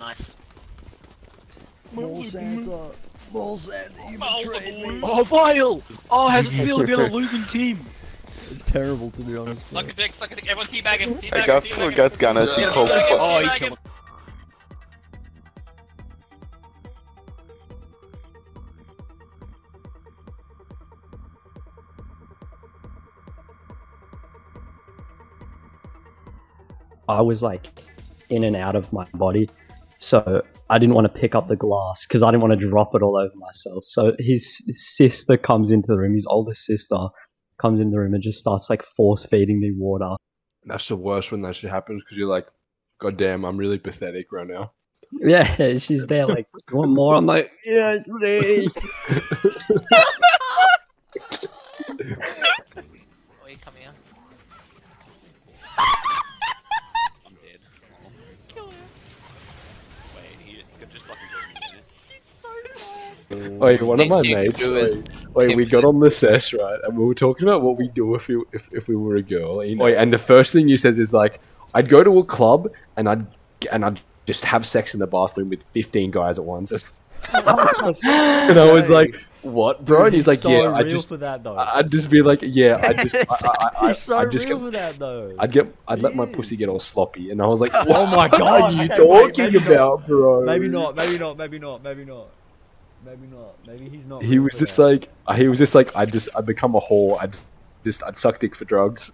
Nice. More Santa. More Santa, you betrayed me. Oh, Vile! Oh, how's it feel to be on a losing team? It's terrible to be honest. Suck a dick, suck a dick. Everyone teabag him. Teabag I got teabag full him. got gunner, she Yeah, called for Oh, he him. killed I was like in and out of my body. So I didn't want to pick up the glass because I didn't want to drop it all over myself. So his sister comes into the room, his older sister comes in the room and just starts like force feeding me water. That's the worst when that shit happens because you're like, God damn, I'm really pathetic right now. Yeah, she's there like, you want more? I'm like, yeah, please. Oi, come here. I'm dead. Kill him. Wait, he, he could just fucking go in Mm. Wait, one of my mates. do Wait, wait, we got on the sesh right, and we were talking about what we do if we if, if we were a girl. You know? Wait, and the first thing he says is like, I'd go to a club and I'd and I'd just have sex in the bathroom with fifteen guys at once. and I was like, "What, bro?" And he's like, so "Yeah, I just that, I'd just be like, "Yeah, I just, I, I, I, He's so I'd just real get, for that though. I'd get, I'd let my pussy get all sloppy," and I was like, Oh my God, are you okay, wait, talking not. about, bro?" Maybe not. Maybe not. Maybe not. Maybe not. Maybe not. Maybe he's not. He was just that. like, he was just like, I just, I become a whore. I'd just, I'd suck dick for drugs.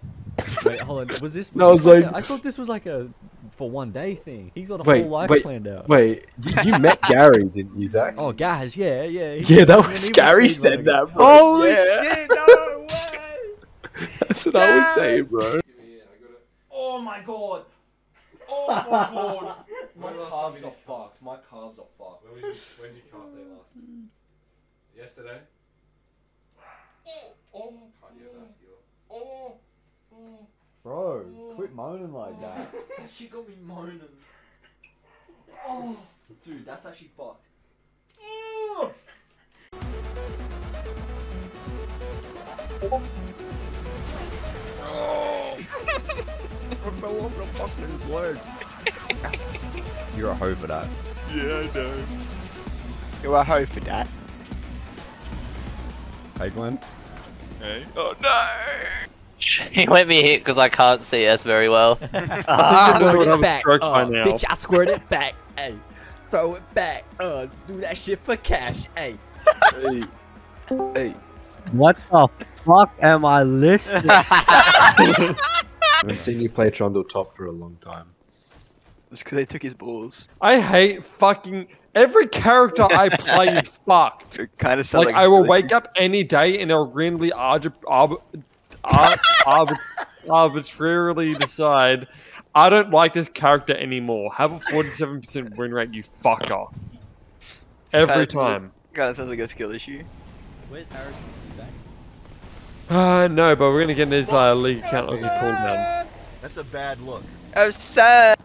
Wait, hold on. Was this? No, I was like, like- a- I thought this was like a for one day thing. He's got a Wait, whole life wait, planned out. Wait, you, you met Gary, didn't you, Zach? Oh, Gaz, yeah, yeah. he- yeah, that was was Gary speedrunning said that, bro. Holy Yeah. shit! No way! That's what I was saying, bro. Oh my god! Oh my god! My calves are fucked. My calves are fucked. When did you calf day last? Yesterday. Oh. Oh. oh, Bro, quit moaning like that. she got me moaning. Oh, dude, that's actually fucked. Oh. You're a hoe for that. Yeah, I know. You're a hoe for that. Hey, Glenn. Hey? Oh no! He let me hit because I can't see us very well. Ah, Squirt it back. stroke by now. Bitch, I squirt it back. Hey, throw it back. Uh, do that shit for cash. Hey. Hey. Hey. What the fuck am I listening? I haven't seen you play Trundle top for a long time. It's because they took his balls. I hate fucking every character I play is fucked. It kind of sounds Like like, I will wake up any day and I'll randomly arb- arb- ar- arb- arbitrarily decide I don't like this character anymore. Have a forty-seven percent win rate, you fucker. Every time. Kind of sounds like a skill issue. Where's Harrison? back? Uh, no, but we're gonna get his uh, league account on the cooldown. That's a bad look. Oh, sad.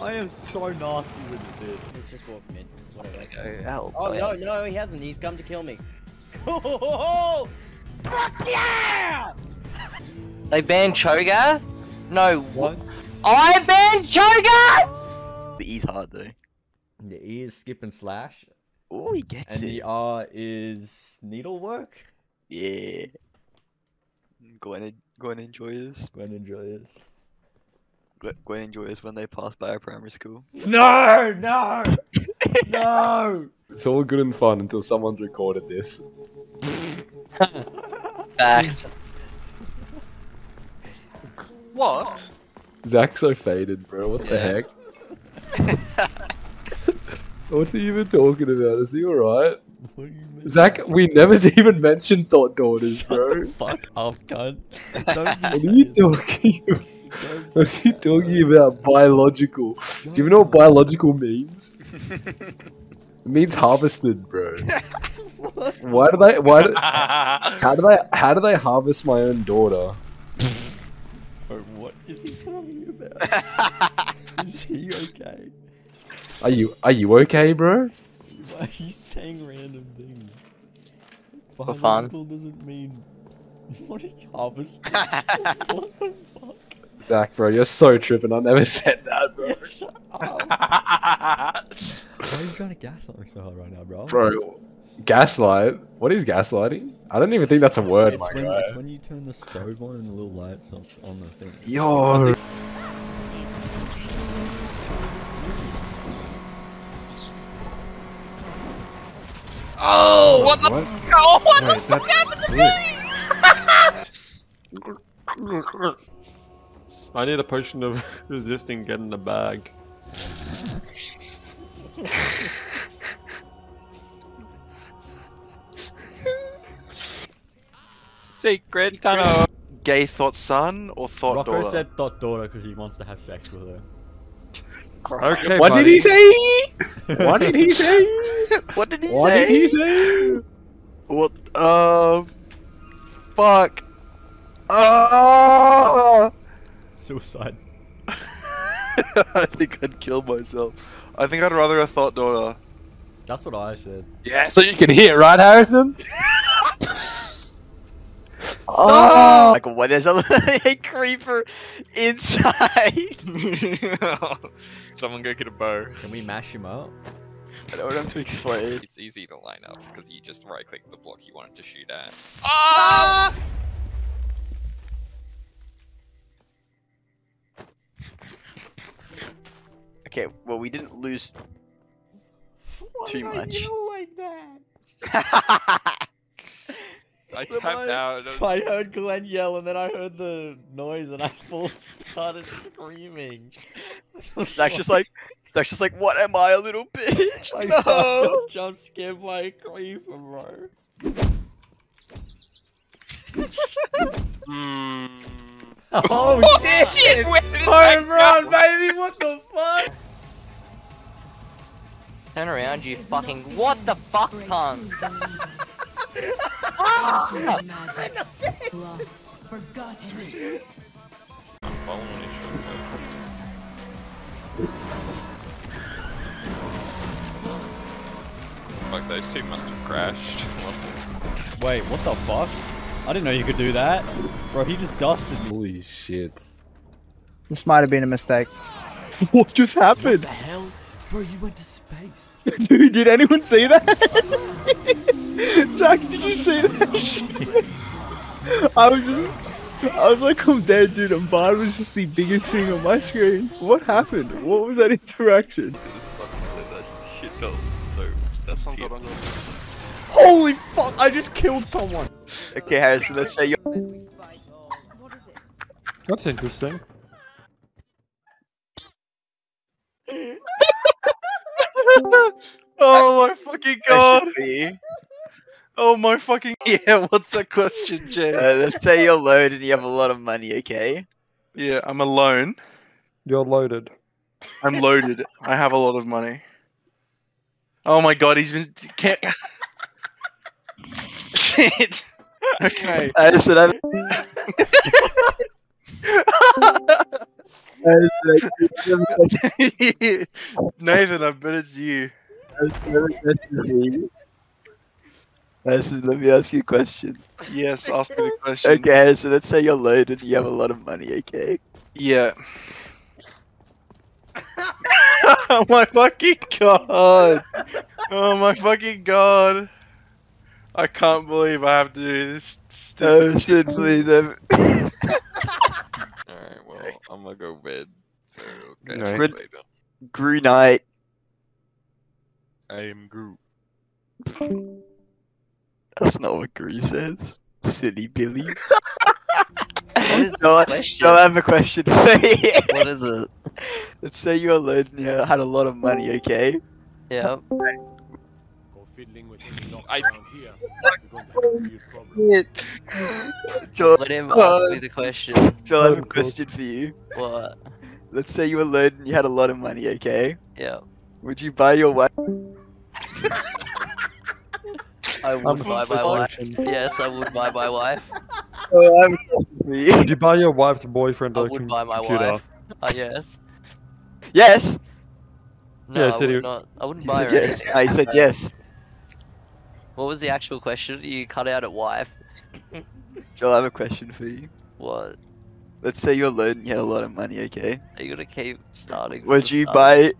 I am so nasty with the bit. He's just walked mid. Whatever. Go help. Oh no, no, he hasn't. He's come to kill me. Oh, fuck yeah! They banned Cho'Gath? No. What? I banned Cho'Gath! The E's hard though. The E is skip and slash, Oh, he gets and it. the R is needlework. Yeah. Go and go and enjoy this. Gwen enjoys. Go go and enjoy this when they pass by our primary school. No, no, no. It's all good and fun until someone's recorded this. Facts. What? Zach's so faded, bro. What the heck? What's he even talking about? Is he alright? What do you mean? Zach, we never even mentioned Thought Daughters, Shut bro. the fuck up, cunt. Don't What are you talking about? Don't What are you talking about? Biological. Do you even know what biological means? It means harvested, bro. Why do they? Why? Do, how do they? How do they harvest my own daughter? Bro, what is he talking about? is he okay? Are you? Are you okay, bro? Why are you saying random things? fun. Biological doesn't mean. What are you harvesting? what the fuck? Zach, bro, you're so tripping. I never said that, bro. Yeah, shut up. Why are you trying to gaslight me so hard right now, bro? Bro, gaslight. What is gaslighting? I don't even think that's a word, it's my when, guy. it's when you turn the stove on and the little lights on, on the thing. Yo. Oh, what the? What? Oh, what Wait, the fuck that's happened to me? I need a potion of resisting getting the bag. Secret tunnel. Gay thought son or thought Rocco daughter? said thought daughter because he wants to have sex with her. Okay, What buddy. did he say? What did he say? what did he What say? did he say? What? Um. Fuck. Ah! Suicide. I think I'd kill myself. I think I'd rather a thought daughter. That's what I said. Yeah, so you can hear, right, Harrison? Oh, like what? There's a, a creeper inside. Someone go get a bow. Can we mash him up? I don't want him to explode. It's easy to line up because you just right click the block you wanted to shoot at. Ah! Okay, well we didn't lose too much. you like that? I tapped on. out. and I heard Glenn yell and then I heard the noise and I full started screaming. Zach's just like, Zach's just like, what am I, a little bitch? I No. got jump scared by a creeper, bro. Hmm. Oh shit! Where Home run, baby! What the fuck? Turn around, you fucking. What the fuck, cunt? Ah! Lost. Forgotten. Fuck, those two must have crashed. Wait, what the fuck? I didn't know you could do that. Bro, he just dusted me. Holy shit. This might have been a mistake. what just happened? the hell? Bro, you went to space. Dude, did anyone see that? Zach, did you see that? I was just, I was like, I'm dead, dude, and Bard was just the biggest thing on my screen. What happened? What was that interaction? that shit felt so. That's not good. Holy fuck, I just killed someone. Okay, Harrison, let's say you're. What is it? That's interesting. oh my fucking god! Question for you. Oh my fucking yeah! What's the question, Jay? Uh, let's say you're loaded and you have a lot of money, okay? yeah, I'm alone. You're loaded. I'm loaded. I have a lot of money. Oh my god, he's been can't. Shit. Okay. I said I'm. Nathan, I bet it's you. Harrison, let me ask you a question. Yes, ask me the question. Okay, Harrison, let's say you're loaded and you have a lot of money, okay? Yeah. oh my fucking god! Oh my fucking god! I can't believe I have to do this stupid Harrison, please. I'm... Alright, well, I'm gonna go bed. So, okay, Nice. Red- Gru Knight. I am Groot. That's not what Gru says. Silly Billy. What is No, the I- question? no, I have a question for you. What is it? Let's say you're loaded and you had a lot of money, okay? Yeah. I Joel, Let him Uh, ask me the question. Joel, I have a question for you. What? Let's say you were loaded and you had a lot of money, okay? Yeah. Would you buy your wife? I would buy my wife. Yes, I would buy my wife. Oh, I have a question for you. Would you buy your wife's boyfriend I a would buy my computer? wife. Uh, yes. Yes. No, Yeah, I said would he- not. I wouldn't He buy said her yes. I said yes. What was the actual question? You cut out at wife. Joel, I have a question for you. What? Let's say you're alone and you had a lot of money, okay? Are you gonna keep starting? Would you start? buy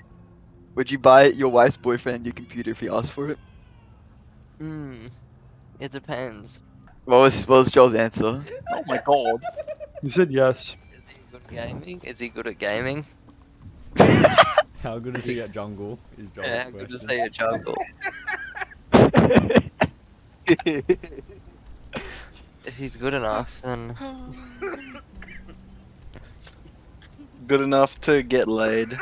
would you buy your wife's boyfriend a new computer if he asked for it? Hmm. It depends. What was what was Joel's answer? Oh my god. You said yes. Is he good at gaming? Is he good at gaming? How good is he at jungle? Is Joel's Yeah, how good is he at jungle? If he's good enough, then Good enough to get laid.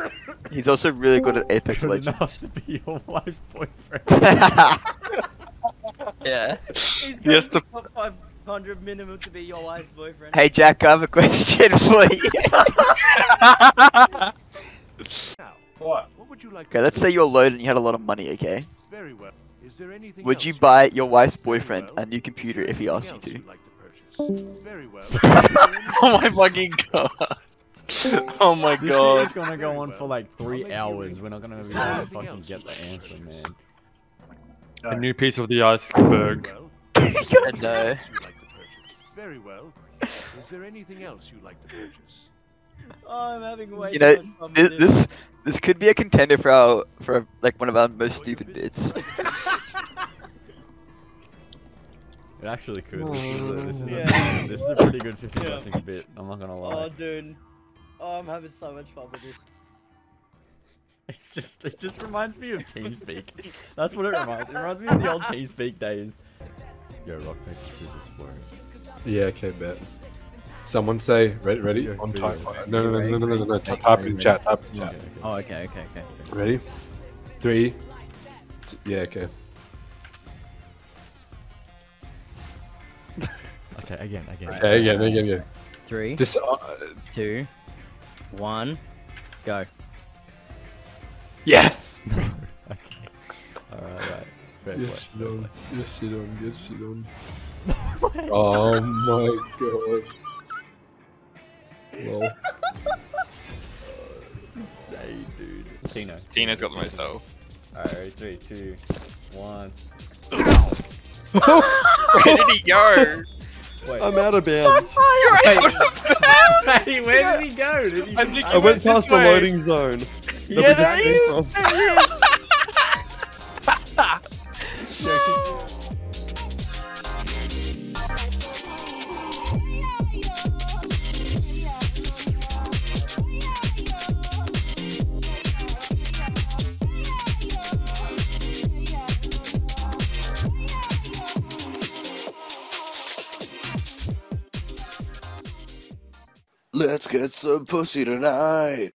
He's also really good at Apex Good enough Legends. to be your wife's boyfriend. yeah. He's Yes, got the top 500 minimum to be your wife's boyfriend. hey Jack, I have a question for you. What? What would you like Okay, let's say you're alone and you had a lot of money, okay? Very well. Is there anything Would you buy your wife's boyfriend well. a new computer if he asked you to? like to purchase? Very well. Is there anything Oh my fucking god. Oh my god. This shit god. is gonna go on for like three make you a hours. We're not gonna be able to fucking get the answer, man. A new piece of the iceberg. Very well. And no. You'd like to purchase? Very well. Is there anything else you'd like to purchase? Oh, I'm having way You know, this, this this could be a contender for our for like one of our most stupid bits. It actually could. This is a, this is Yeah. a, this is a pretty good 50 Yeah. blessings bit. I'm not gonna lie. Oh, dude. Oh, I'm having so much fun with this. It's just it just reminds me of TeamSpeak. That's what it reminds. It reminds me of the old TeamSpeak days. Yo, rock paper scissors for it. Yeah, okay, bet. Someone say ready, ready Yeah, on ready, type. Uh, no, no, no, no, no, no, no, no. Type type in ready, chat. Type in Okay, chat. okay. Oh, okay, okay, okay. Ready? Three. T- yeah, okay. Okay, again, again. Okay, again, again, again. Three, Just uh, two, one, go. yes. okay. Alright, right. Fair play, Yes, fair you play. don't. Yes, you don't. Yes, you don't. oh my god. Well, It's insane, dude. Tino. Tina's got the most health. Alright, three, two, one. Where did he go? Wait. I'm out of bounds. hey, where did he go? Did he I think I went past the loading zone. Yeah, there he is. There he is. Get some pussy tonight.